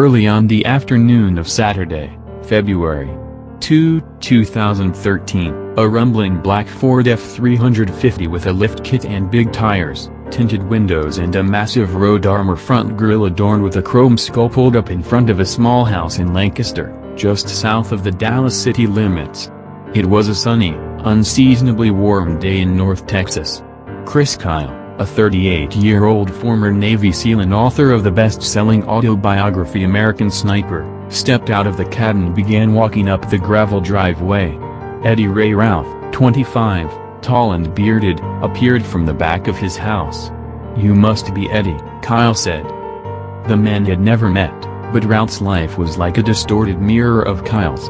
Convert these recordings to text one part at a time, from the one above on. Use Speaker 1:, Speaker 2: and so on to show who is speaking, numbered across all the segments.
Speaker 1: Early on the afternoon of Saturday, February 2, 2013, a rumbling black Ford F-350 with a lift kit and big tires, tinted windows and a massive road armor front grille adorned with a chrome skull pulled up in front of a small house in Lancaster, just south of the Dallas city limits. It was a sunny, unseasonably warm day in North Texas. Chris Kyle, a 38-year-old former Navy SEAL and author of the best-selling autobiography American Sniper, stepped out of the cab and began walking up the gravel driveway. Eddie Ray Routh, 25, tall and bearded, appeared from the back of his house. You must be Eddie, Kyle said. The men had never met, but Routh's life was like a distorted mirror of Kyle's.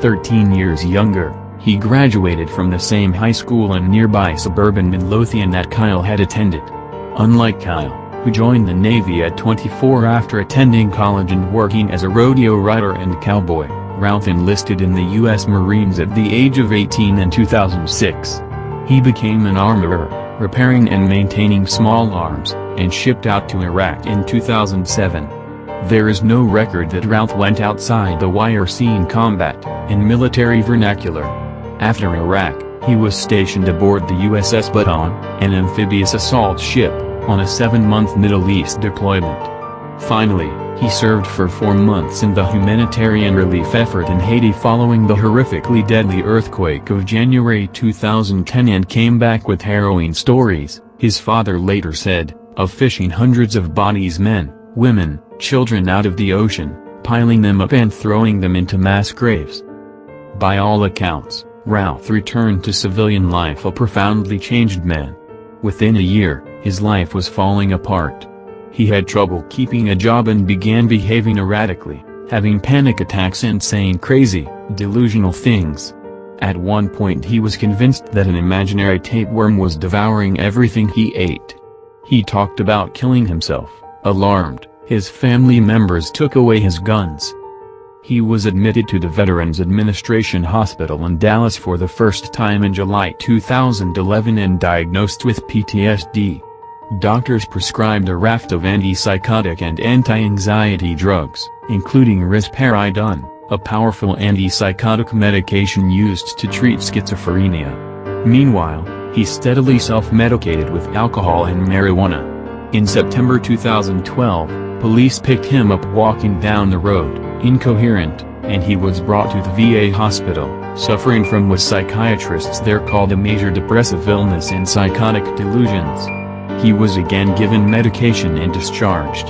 Speaker 1: Thirteen years younger, he graduated from the same high school in nearby suburban Midlothian that Kyle had attended. Unlike Kyle, who joined the Navy at 24 after attending college and working as a rodeo rider and cowboy, Routh enlisted in the U.S. Marines at the age of 18 in 2006. He became an armorer, repairing and maintaining small arms, and shipped out to Iraq in 2007. There is no record that Routh went outside the wire scene combat, in military vernacular. After Iraq, he was stationed aboard the USS Bataan, an amphibious assault ship, on a seven-month Middle East deployment. Finally, he served for four months in the humanitarian relief effort in Haiti following the horrifically deadly earthquake of January 2010 and came back with harrowing stories, his father later said, of fishing hundreds of bodies men, women, children out of the ocean, piling them up and throwing them into mass graves. By all accounts, Routh returned to civilian life a profoundly changed man. Within a year, his life was falling apart. He had trouble keeping a job and began behaving erratically, having panic attacks and saying crazy, delusional things. At one point he was convinced that an imaginary tapeworm was devouring everything he ate. He talked about killing himself, alarmed, his family members took away his guns. He was admitted to the Veterans Administration Hospital in Dallas for the first time in July 2011 and diagnosed with PTSD. Doctors prescribed a raft of antipsychotic and anti-anxiety drugs, including risperidone, a powerful antipsychotic medication used to treat schizophrenia. Meanwhile, he steadily self-medicated with alcohol and marijuana. In September 2012, Police picked him up walking down the road, incoherent, and he was brought to the VA hospital, suffering from what psychiatrists there called a major depressive illness and psychotic delusions. He was again given medication and discharged.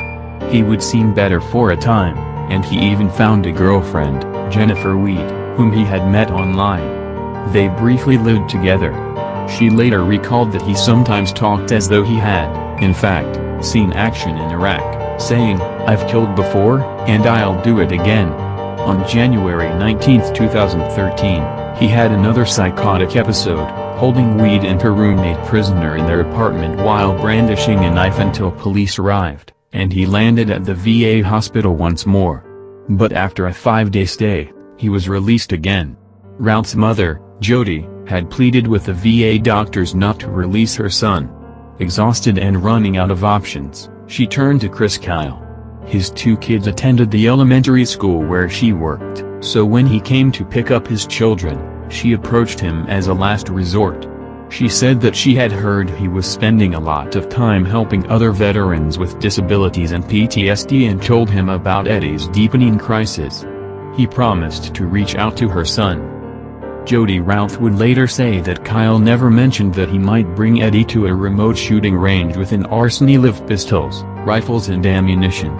Speaker 1: He would seem better for a time, and he even found a girlfriend, Jennifer Weed, whom he had met online. They briefly lived together. She later recalled that he sometimes talked as though he had, in fact, seen action in Iraq saying, I've killed before, and I'll do it again. On January 19, 2013, he had another psychotic episode, holding Weed and her roommate prisoner in their apartment while brandishing a knife until police arrived, and he landed at the VA hospital once more. But after a five-day stay, he was released again. Routh's mother, Jody, had pleaded with the VA doctors not to release her son. Exhausted and running out of options, she turned to Chris Kyle. His two kids attended the elementary school where she worked, so when he came to pick up his children, she approached him as a last resort. She said that she had heard he was spending a lot of time helping other veterans with disabilities and PTSD and told him about Eddie's deepening crisis. He promised to reach out to her son, Jody Routh would later say that Kyle never mentioned that he might bring Eddie to a remote shooting range with an arsenal of pistols, rifles and ammunition.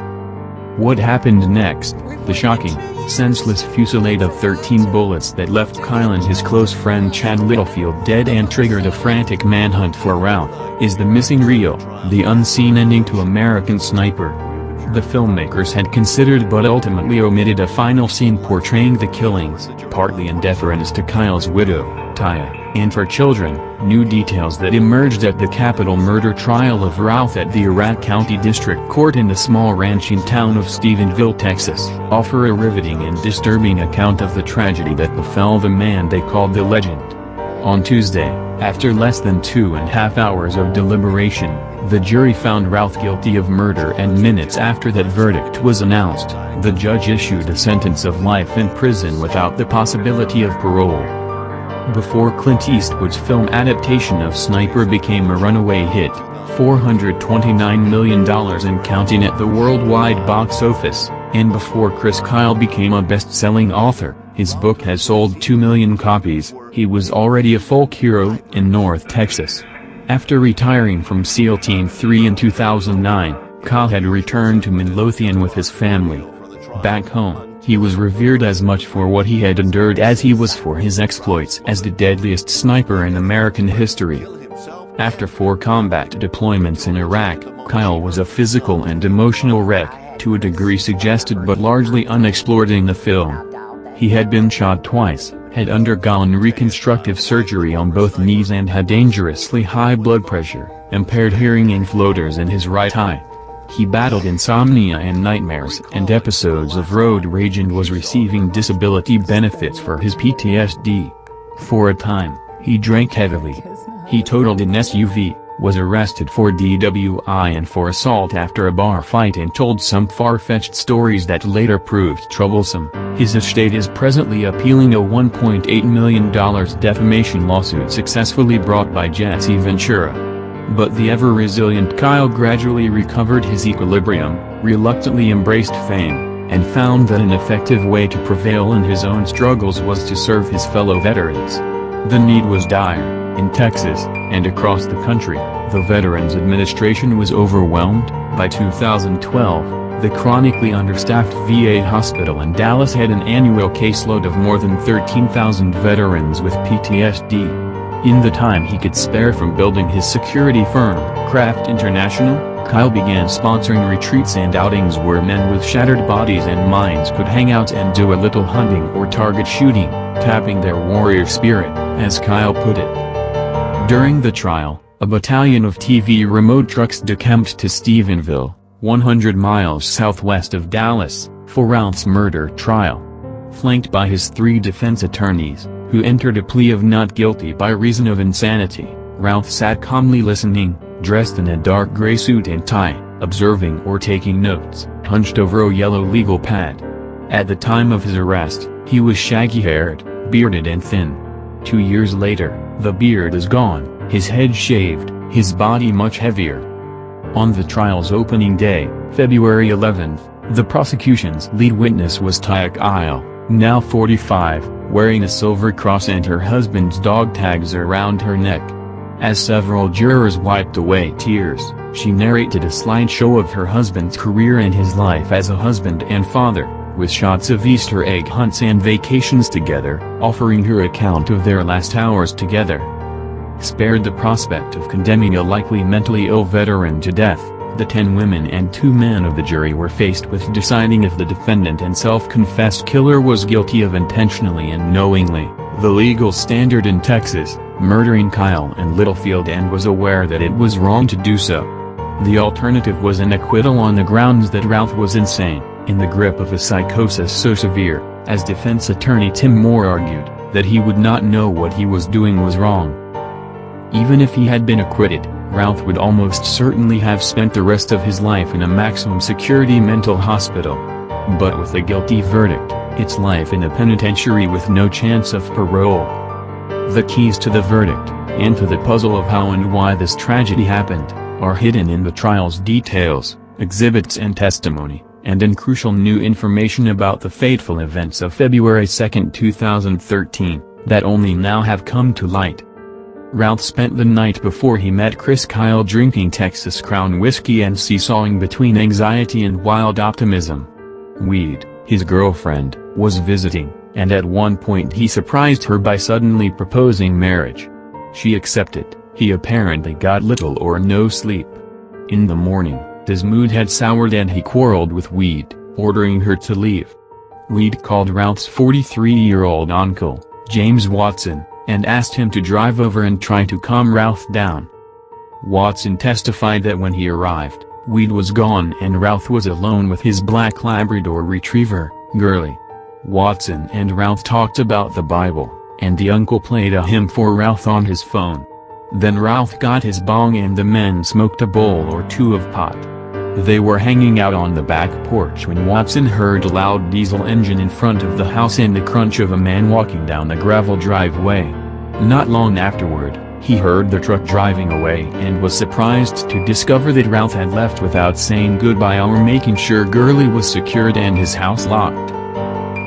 Speaker 1: What happened next, the shocking, senseless fusillade of 13 bullets that left Kyle and his close friend Chad Littlefield dead and triggered a frantic manhunt for Routh, is the missing reel, the unseen ending to American Sniper. The filmmakers had considered but ultimately omitted a final scene portraying the killings, partly in deference to Kyle's widow, Taya, and her children. New details that emerged at the capital murder trial of Routh at the Erath County District Court in the small ranching town of Stephenville, Texas, offer a riveting and disturbing account of the tragedy that befell the man they called the legend. On Tuesday, after less than two and a half hours of deliberation, The jury found Routh guilty of murder and minutes after that verdict was announced, the judge issued a sentence of life in prison without the possibility of parole. Before Clint Eastwood's film adaptation of Sniper became a runaway hit, $429 million and counting at the worldwide box office, and before Chris Kyle became a best-selling author, his book has sold 2 million copies, he was already a folk hero in North Texas. After retiring from SEAL Team 3 in 2009, Kyle had returned to Midlothian with his family. Back home, he was revered as much for what he had endured as he was for his exploits as the deadliest sniper in American history. After four combat deployments in Iraq, Kyle was a physical and emotional wreck, to a degree suggested but largely unexplored in the film. He had been shot twice, had undergone reconstructive surgery on both knees and had dangerously high blood pressure, impaired hearing and floaters in his right eye. He battled insomnia and nightmares and episodes of road rage and was receiving disability benefits for his PTSD. For a time, he drank heavily. He totaled an SUV, was arrested for DWI and for assault after a bar fight and told some far-fetched stories that later proved troublesome. His estate is presently appealing a $1.8 million defamation lawsuit successfully brought by Jesse Ventura. But the ever-resilient Kyle gradually recovered his equilibrium, reluctantly embraced fame, and found that an effective way to prevail in his own struggles was to serve his fellow veterans. The need was dire in Texas, and across the country, the Veterans Administration was overwhelmed. By 2012, the chronically understaffed VA hospital in Dallas had an annual caseload of more than 13,000 veterans with PTSD. In the time he could spare from building his security firm, Craft International, Kyle began sponsoring retreats and outings where men with shattered bodies and minds could hang out and do a little hunting or target shooting, tapping their warrior spirit, as Kyle put it. During the trial, a battalion of TV remote trucks decamped to Stephenville, 100 miles southwest of Dallas, for Routh's murder trial. Flanked by his three defense attorneys, who entered a plea of not guilty by reason of insanity, Routh sat calmly listening, dressed in a dark gray suit and tie, observing or taking notes, hunched over a yellow legal pad. At the time of his arrest, he was shaggy-haired, bearded and thin. Two years later, the beard is gone, his head shaved, his body much heavier. On the trial's opening day, February 11, the prosecution's lead witness was Taya Kyle, now 45, wearing a silver cross and her husband's dog tags around her neck. As several jurors wiped away tears, she narrated a slideshow of her husband's career and his life as a husband and father with shots of Easter egg hunts and vacations together, offering her account of their last hours together. Spared the prospect of condemning a likely mentally ill veteran to death, the ten women and two men of the jury were faced with deciding if the defendant and self-confessed killer was guilty of intentionally and knowingly, the legal standard in Texas, murdering Kyle and Littlefield and was aware that it was wrong to do so. The alternative was an acquittal on the grounds that Routh was insane in the grip of a psychosis so severe, as defense attorney Tim Moore argued, that he would not know what he was doing was wrong. Even if he had been acquitted, Routh would almost certainly have spent the rest of his life in a maximum security mental hospital. But with a guilty verdict, it's life in a penitentiary with no chance of parole. The keys to the verdict, and to the puzzle of how and why this tragedy happened, are hidden in the trial's details, exhibits and testimony and in crucial new information about the fateful events of February 2, 2013, that only now have come to light. Routh spent the night before he met Chris Kyle drinking Texas Crown whiskey and seesawing between anxiety and wild optimism. Weed, his girlfriend, was visiting, and at one point he surprised her by suddenly proposing marriage. She accepted, he apparently got little or no sleep. In the morning, his mood had soured and he quarreled with Weed, ordering her to leave. Weed called Routh's 43-year-old uncle, James Watson, and asked him to drive over and try to calm Routh down. Watson testified that when he arrived, Weed was gone and Routh was alone with his black Labrador retriever, Gurley. Watson and Routh talked about the Bible, and the uncle played a hymn for Routh on his phone. Then Routh got his bong and the men smoked a bowl or two of pot. They were hanging out on the back porch when Watson heard a loud diesel engine in front of the house and the crunch of a man walking down the gravel driveway. Not long afterward, he heard the truck driving away and was surprised to discover that Routh had left without saying goodbye or making sure Gurley was secured and his house locked.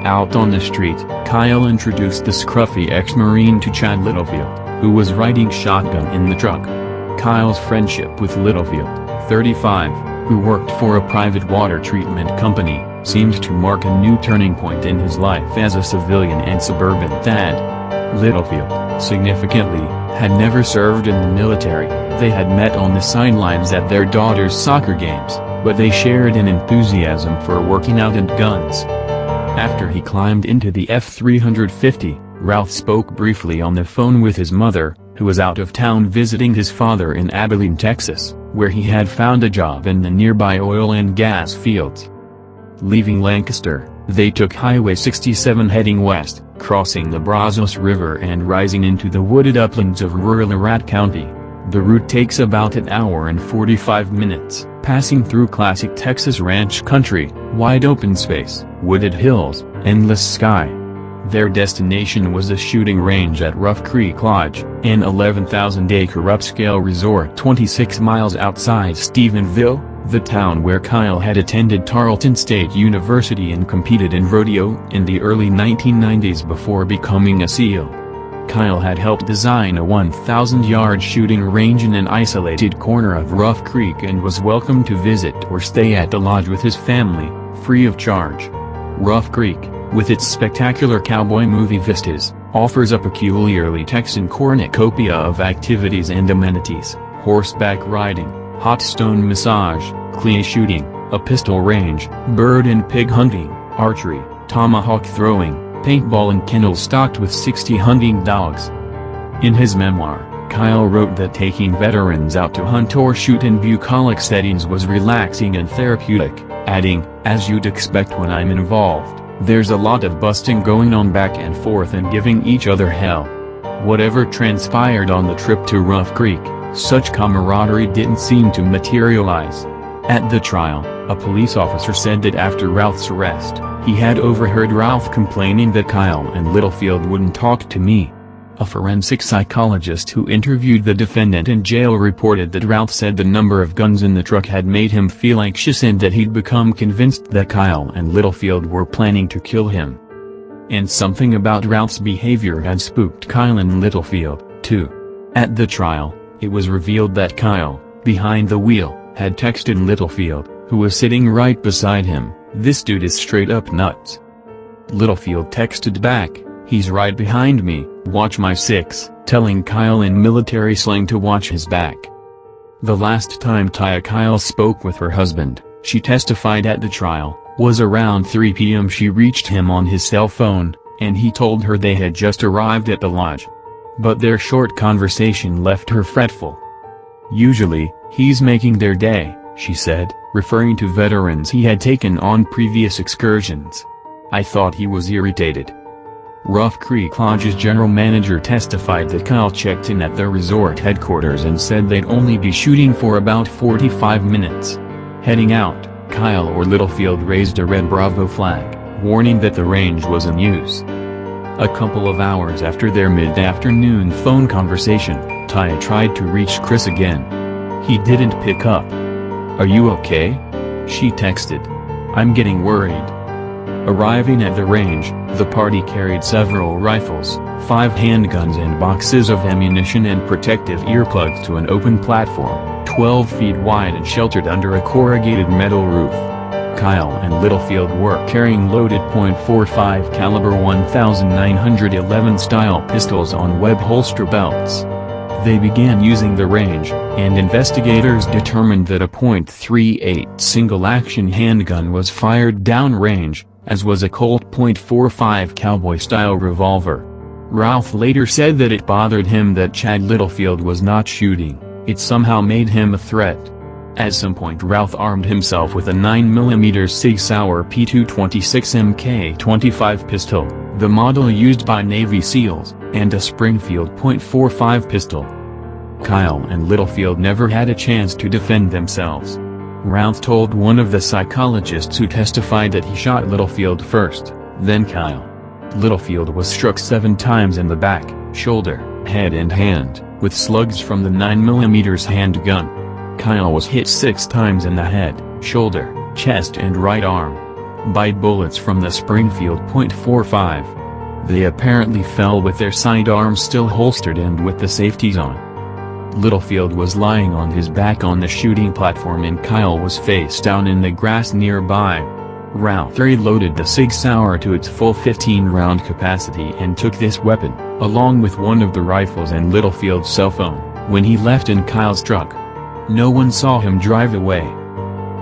Speaker 1: Out on the street, Kyle introduced the scruffy ex-marine to Chad Littlefield, who was riding shotgun in the truck. Kyle's friendship with Littlefield, 35, who worked for a private water treatment company, seemed to mark a new turning point in his life as a civilian and suburban Thad. Littlefield, significantly, had never served in the military, they had met on the sidelines at their daughter's soccer games, but they shared an enthusiasm for working out and guns. After he climbed into the F-350, Routh spoke briefly on the phone with his mother, who was out of town visiting his father in Abilene, Texas where he had found a job in the nearby oil and gas fields. Leaving Lancaster, they took Highway 67 heading west, crossing the Brazos River and rising into the wooded uplands of rural Erath County. The route takes about an hour and 45 minutes, passing through classic Texas ranch country, wide open space, wooded hills, endless sky, their destination was a shooting range at Rough Creek Lodge, an 11,000-acre upscale resort 26 miles outside Stephenville, the town where Kyle had attended Tarleton State University and competed in rodeo in the early 1990s before becoming a SEAL. Kyle had helped design a 1,000-yard shooting range in an isolated corner of Rough Creek and was welcome to visit or stay at the lodge with his family, free of charge. Rough Creek, with its spectacular cowboy movie vistas, offers a peculiarly Texan cornucopia of activities and amenities, horseback riding, hot stone massage, clay shooting, a pistol range, bird and pig hunting, archery, tomahawk throwing, paintball and kennels stocked with 60 hunting dogs. In his memoir, Kyle wrote that taking veterans out to hunt or shoot in bucolic settings was relaxing and therapeutic, adding, as you'd expect when I'm involved. There's a lot of busting going on back and forth and giving each other hell. Whatever transpired on the trip to Rough Creek, such camaraderie didn't seem to materialize. At the trial, a police officer said that after Routh's arrest, he had overheard Routh complaining that Kyle and Littlefield wouldn't talk to me. A forensic psychologist who interviewed the defendant in jail reported that Routh said the number of guns in the truck had made him feel anxious and that he'd become convinced that Kyle and Littlefield were planning to kill him. And something about Routh's behavior had spooked Kyle and Littlefield, too. At the trial, it was revealed that Kyle, behind the wheel, had texted Littlefield, who was sitting right beside him, this dude is straight up nuts. Littlefield texted back, He's right behind me, watch my six, telling Kyle in military slang to watch his back. The last time Taya Kyle spoke with her husband, she testified at the trial, was around 3 p.m. she reached him on his cell phone, and he told her they had just arrived at the lodge. But their short conversation left her fretful. Usually, he's making their day, she said, referring to veterans he had taken on previous excursions. I thought he was irritated. Rough Creek Lodge's general manager testified that Kyle checked in at their resort headquarters and said they'd only be shooting for about 45 minutes. Heading out, Kyle or Littlefield raised a red Bravo flag, warning that the range was in use. A couple of hours after their mid-afternoon phone conversation, Taya tried to reach Chris again. He didn't pick up. Are you okay? She texted. I'm getting worried. Arriving at the range, the party carried several rifles, five handguns and boxes of ammunition and protective earplugs to an open platform, 12 feet wide and sheltered under a corrugated metal roof. Kyle and Littlefield were carrying loaded .45 caliber 1911 style pistols on web holster belts. They began using the range, and investigators determined that a .38 single-action handgun was fired downrange, as was a Colt .45 cowboy-style revolver. Routh later said that it bothered him that Chad Littlefield was not shooting, it somehow made him a threat. At some point Routh armed himself with a 9mm Sig Sauer P226 Mk25 pistol, the model used by Navy SEALs, and a Springfield .45 pistol. Kyle and Littlefield never had a chance to defend themselves. Routh told one of the psychologists who testified that he shot Littlefield first, then Kyle. Littlefield was struck seven times in the back, shoulder, head and hand, with slugs from the 9mm handgun. Kyle was hit six times in the head, shoulder, chest and right arm. By bullets from the Springfield .45. They apparently fell with their sidearms still holstered and with the safeties on. Littlefield was lying on his back on the shooting platform and Kyle was face down in the grass nearby. Routh reloaded the Sig Sauer to its full 15-round capacity and took this weapon, along with one of the rifles and Littlefield's cell phone, when he left in Kyle's truck. No one saw him drive away.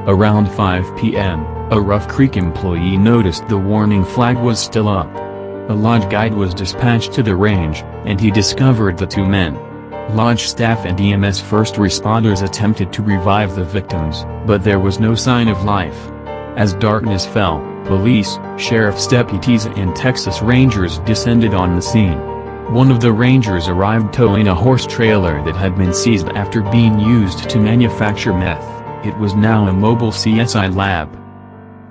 Speaker 1: Around 5 p.m., a Rough Creek employee noticed the warning flag was still up. A lodge guide was dispatched to the range, and he discovered the two men. Lodge staff and EMS first responders attempted to revive the victims, but there was no sign of life. As darkness fell, police, sheriff's deputies and Texas Rangers descended on the scene. One of the Rangers arrived towing a horse trailer that had been seized after being used to manufacture meth. It was now a mobile CSI lab.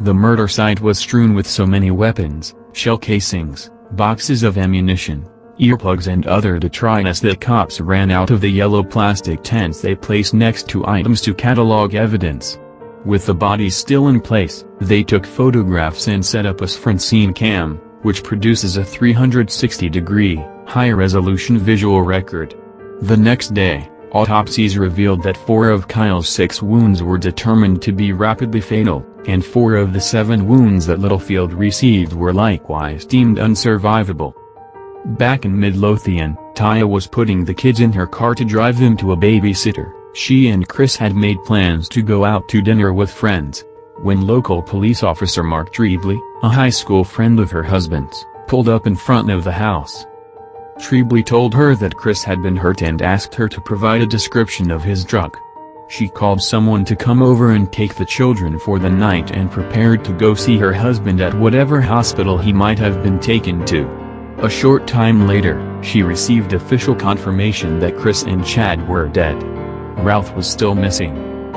Speaker 1: The murder site was strewn with so many weapons, shell casings, boxes of ammunition, earplugs and other detritus that cops ran out of the yellow plastic tents they placed next to items to catalog evidence. With the bodies still in place, they took photographs and set up a Francine cam, which produces a 360-degree, high-resolution visual record. The next day, autopsies revealed that four of Kyle's six wounds were determined to be rapidly fatal, and four of the seven wounds that Littlefield received were likewise deemed unsurvivable. Back in Midlothian, Taya was putting the kids in her car to drive them to a babysitter. She and Chris had made plans to go out to dinner with friends. When local police officer Mark Trebley, a high school friend of her husband's, pulled up in front of the house. Trebley told her that Chris had been hurt and asked her to provide a description of his truck. She called someone to come over and take the children for the night and prepared to go see her husband at whatever hospital he might have been taken to. A short time later, she received official confirmation that Chris and Chad were dead. Routh was still missing.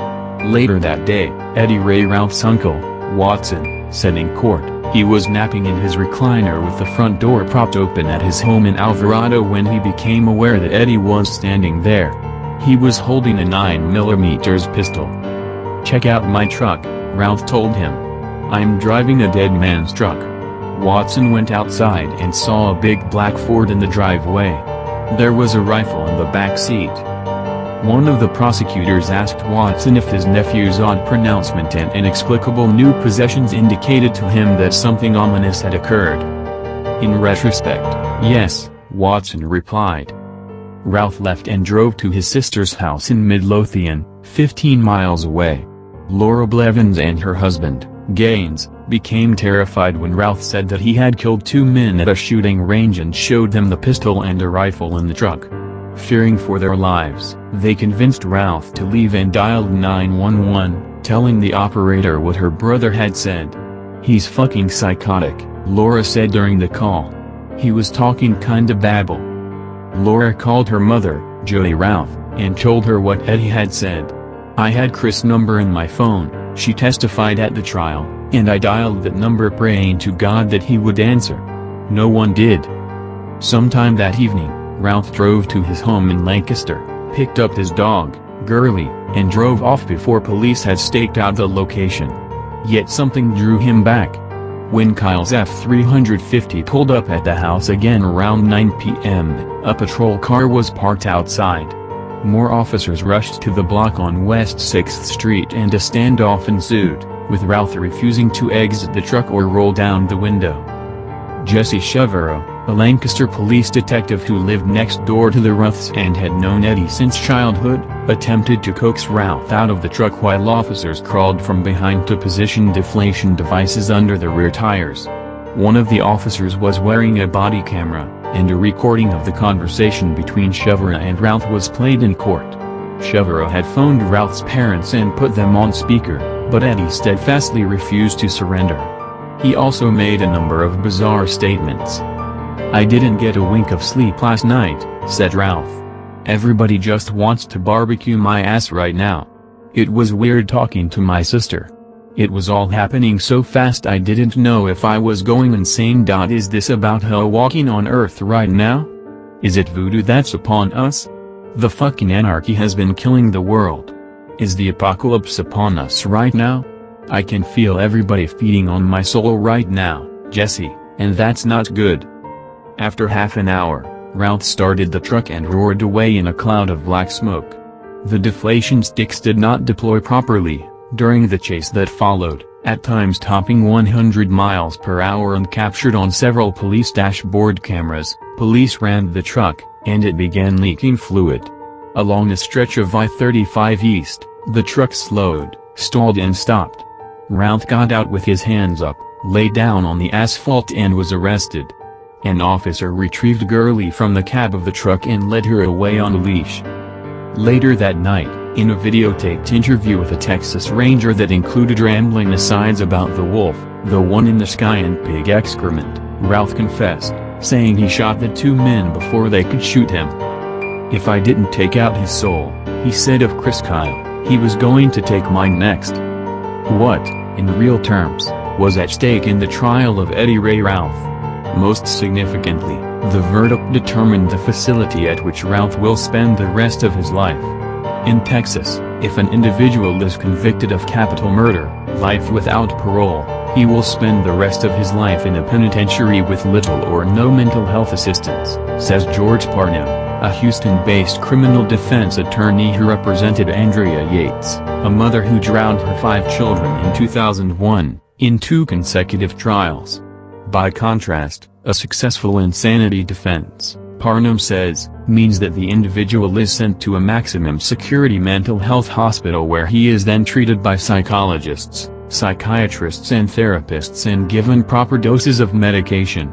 Speaker 1: Later that day, Eddie Ray Routh's uncle, Watson, said in court, he was napping in his recliner with the front door propped open at his home in Alvarado when he became aware that Eddie was standing there. He was holding a 9mm pistol. Check out my truck, Routh told him. I'm driving a dead man's truck. Watson went outside and saw a big black Ford in the driveway. There was a rifle in the back seat. One of the prosecutors asked Watson if his nephew's odd pronouncement and inexplicable new possessions indicated to him that something ominous had occurred. In retrospect, yes, Watson replied. Routh left and drove to his sister's house in Midlothian, 15 miles away. Laura Blevins and her husband, Gaines, became terrified when Routh said that he had killed two men at a shooting range and showed them the pistol and a rifle in the truck. Fearing for their lives, they convinced Routh to leave and dialed 911, telling the operator what her brother had said. He's fucking psychotic, Laura said during the call. He was talking kinda babble. Laura called her mother, Jody Routh, and told her what Eddie had said. I had Chris' number in my phone, she testified at the trial, and I dialed that number praying to God that he would answer. No one did. Sometime that evening, Routh drove to his home in Lancaster, picked up his dog, Gurley, and drove off before police had staked out the location. Yet something drew him back. When Kyle's F-350 pulled up at the house again around 9 p.m., a patrol car was parked outside. More officers rushed to the block on West 6th Street and a standoff ensued with Routh refusing to exit the truck or roll down the window. Jesse Chevereau, a Lancaster police detective who lived next door to the Rouths and had known Eddie since childhood, attempted to coax Routh out of the truck while officers crawled from behind to position deflation devices under the rear tires. One of the officers was wearing a body camera, and a recording of the conversation between Chevereau and Routh was played in court. Chevereau had phoned Routh's parents and put them on speaker, but Eddie steadfastly refused to surrender. He also made a number of bizarre statements. I didn't get a wink of sleep last night, said Routh. Everybody just wants to barbecue my ass right now. It was weird talking to my sister. It was all happening so fast I didn't know if I was going insane. Is this about hell walking on earth right now? Is it voodoo that's upon us? The fucking anarchy has been killing the world. Is the apocalypse upon us right now? I can feel everybody feeding on my soul right now, Jesse, and that's not good. After half an hour, Routh started the truck and roared away in a cloud of black smoke. The deflation sticks did not deploy properly, during the chase that followed, at times topping 100 miles per hour and captured on several police dashboard cameras, police ran the truck, and it began leaking fluid. Along a stretch of I-35 East, the truck slowed, stalled and stopped. Routh got out with his hands up, lay down on the asphalt and was arrested. An officer retrieved Gurley from the cab of the truck and led her away on a leash. Later that night, in a videotaped interview with a Texas Ranger that included rambling asides about the wolf, the one in the sky and pig excrement, Routh confessed, saying he shot the two men before they could shoot him. If I didn't take out his soul, he said of Chris Kyle, he was going to take mine next. What, in real terms, was at stake in the trial of Eddie Ray Routh? Most significantly, the verdict determined the facility at which Routh will spend the rest of his life. In Texas, if an individual is convicted of capital murder, life without parole, he will spend the rest of his life in a penitentiary with little or no mental health assistance, says George Parnham, a Houston-based criminal defense attorney who represented Andrea Yates, a mother who drowned her five children in 2001, in two consecutive trials. By contrast, a successful insanity defense, Parnham says, means that the individual is sent to a maximum security mental health hospital where he is then treated by psychologists, psychiatrists and therapists and given proper doses of medication.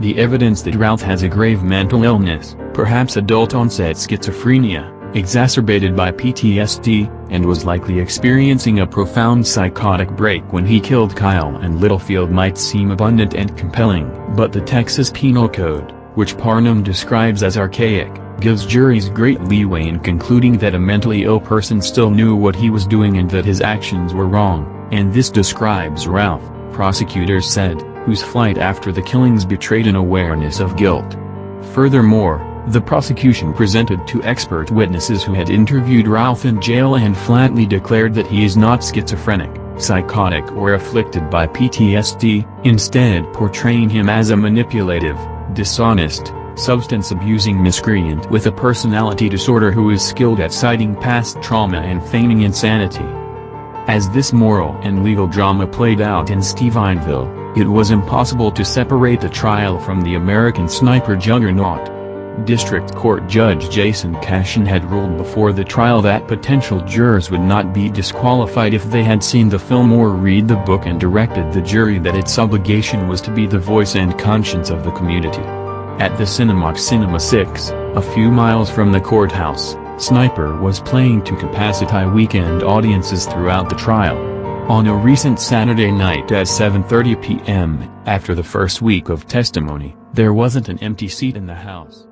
Speaker 1: The evidence that Routh has a grave mental illness, perhaps adult-onset schizophrenia, exacerbated by PTSD, and was likely experiencing a profound psychotic break when he killed Kyle and Littlefield might seem abundant and compelling, but the Texas Penal Code, which Parnham describes as archaic, gives juries great leeway in concluding that a mentally ill person still knew what he was doing and that his actions were wrong, and this describes Routh, prosecutors said, whose flight after the killings betrayed an awareness of guilt. Furthermore, the prosecution presented two expert witnesses who had interviewed Routh in jail and flatly declared that he is not schizophrenic, psychotic or afflicted by PTSD, instead portraying him as a manipulative, dishonest, substance-abusing miscreant with a personality disorder who is skilled at citing past trauma and feigning insanity. As this moral and legal drama played out in Stephenville, it was impossible to separate the trial from the American Sniper juggernaut. District Court Judge Jason Cashon had ruled before the trial that potential jurors would not be disqualified if they had seen the film or read the book and directed the jury that its obligation was to be the voice and conscience of the community. At the Cinemark Cinema 6, a few miles from the courthouse, Sniper was playing to capacity weekend audiences throughout the trial. On a recent Saturday night at 7.30 p.m., after the first week of testimony, there wasn't an empty seat in the house.